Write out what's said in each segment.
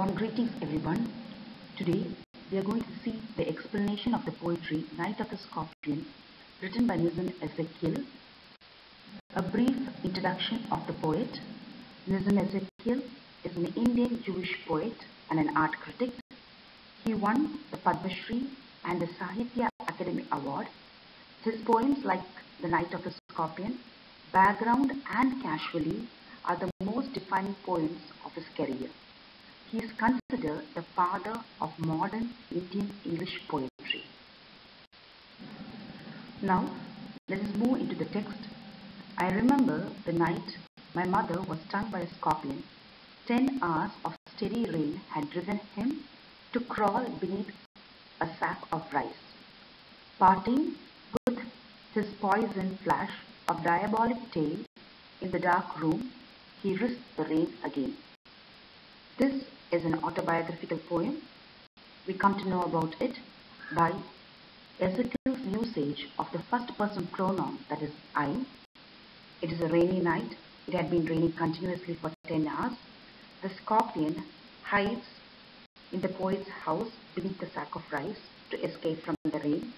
Warm greetings everyone. Today we are going to see the explanation of the poetry Night of the Scorpion written by Nissim Ezekiel. A brief introduction of the poet. Nissim Ezekiel is an Indian Jewish poet and an art critic. He won the Padma Shri and the Sahitya Academy Award. His poems like The Night of the Scorpion, Background and Casually are the most defining poems of his career. He is considered the father of modern Indian English poetry. Now, let us move into the text. I remember the night my mother was stung by a scorpion. Ten hours of steady rain had driven him to crawl beneath a sack of rice. Parting with his poison flash of diabolic tail in the dark room, he risked the rain again. This is an autobiographical poem. We come to know about it by Ezekiel's usage of the first person pronoun that is I. It is a rainy night. It had been raining continuously for 10 hours. The scorpion hides in the poet's house beneath the sack of rice to escape from the rain.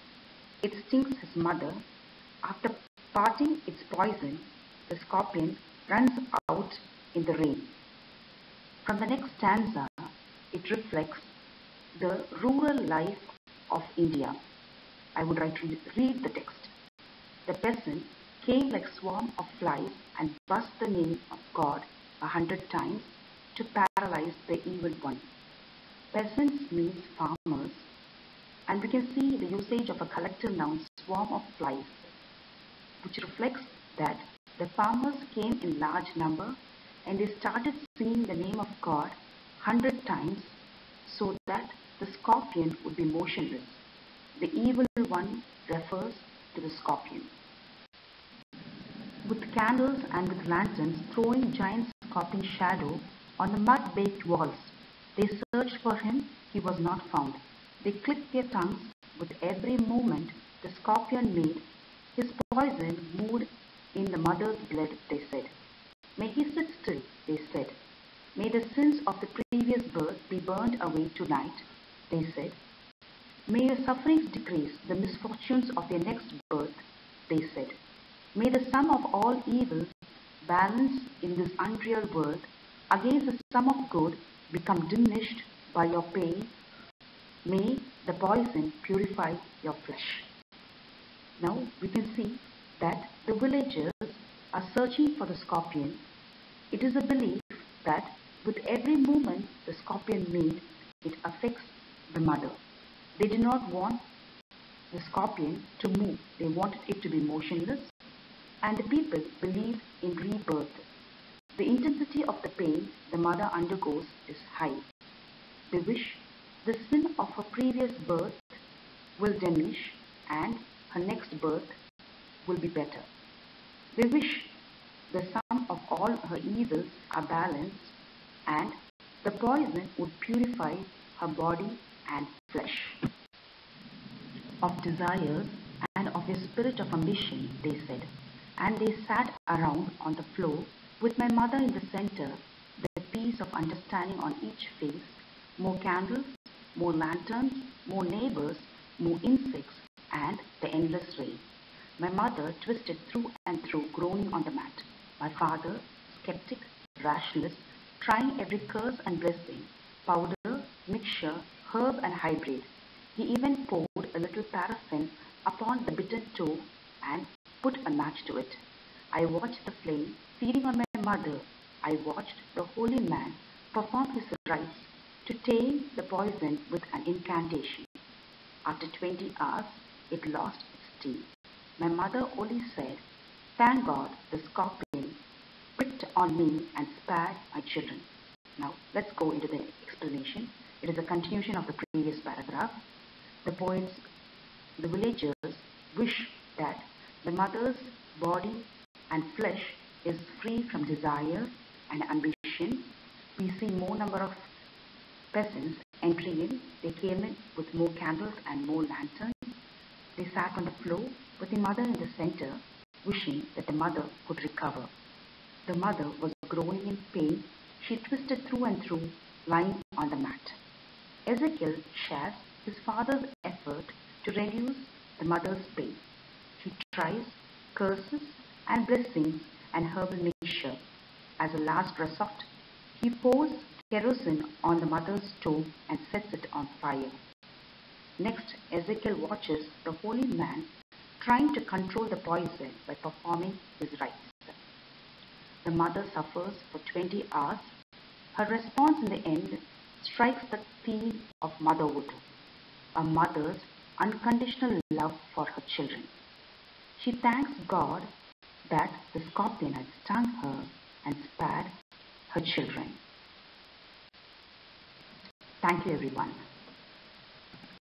It stings his mother. After parting its poison, the scorpion runs out in the rain. From the next stanza, it reflects the rural life of India. I would like to read the text. The peasant came like swarm of flies and buzzed the name of God a hundred times to paralyze the evil one. Peasants means farmers and we can see the usage of a collective noun swarm of flies which reflects that the farmers came in large number and they started singing the name of God hundred times so that the scorpion would be motionless. The evil one refers to the scorpion. With candles and with lanterns throwing giant scorpion shadow on the mud-baked walls, they searched for him, he was not found. They clicked their tongues with every movement the scorpion made. His poison moved in the mother's blood, they said. May he sit still, they said. May the sins of the previous birth be burned away tonight, they said. May your sufferings decrease the misfortunes of your next birth, they said. May the sum of all evil balance in this unreal world against the sum of good become diminished by your pain. May the poison purify your flesh. Now we can see that the villagers are searching for the scorpion. It is a belief that with every movement the scorpion made, it affects the mother. They do not want the scorpion to move. They wanted it to be motionless. And the people believe in rebirth. The intensity of the pain the mother undergoes is high. They wish the sin of her previous birth will diminish and her next birth will be better. They wish the sum of all her evils are balanced and the poison would purify her body and flesh. Of desires and of a spirit of ambition, they said, and they sat around on the floor with my mother in the center, the peace of understanding on each face, more candles, more lanterns, more neighbors, more insects, and the endless rain. My mother twisted through and through, groaning on the mat. My father, skeptic, rationalist, trying every curse and blessing, powder, mixture, herb and hybrid. He even poured a little paraffin upon the bitten toe and put a match to it. I watched the flame feeding on my mother. I watched the holy man perform his rites to tame the poison with an incantation. After 20 hours, it lost its sting. My mother only said, Thank God the scorpion pricked on me and spared my children. Now let's go into the explanation. It is a continuation of the previous paragraph. The poets, the villagers wish that the mother's body and flesh is free from desire and ambition. We see more number of peasants entering in. They came in with more candles and more lanterns. They sat on the floor with the mother in the center, wishing that the mother could recover. The mother was groaning in pain. She twisted through and through, lying on the mat. Ezekiel shares his father's effort to reduce the mother's pain. He tries curses and blessings and herbal mixture. As a last resort, he pours kerosene on the mother's stove and sets it on fire. Next, Ezekiel watches the holy man trying to control the poison by performing his rites. The mother suffers for 20 hours. Her response in the end strikes the theme of motherhood, a mother's unconditional love for her children. She thanks God that the scorpion had stung her and spared her children. Thank you everyone.